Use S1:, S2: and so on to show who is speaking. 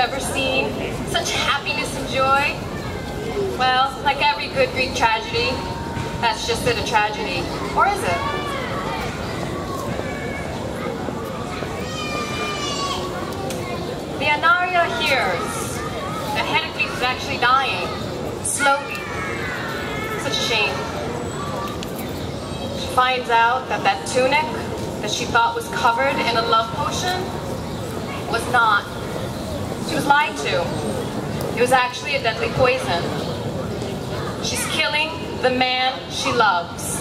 S1: ever seen such happiness and joy? Well, like every good Greek tragedy, that's just it, a tragedy. Or is it? Deianira hears that Heracles is actually dying, slowly. Such a shame. She finds out that that tunic that she thought was covered in a love potion was not. She was lied to. It was actually a deadly poison. She's killing the man she loves.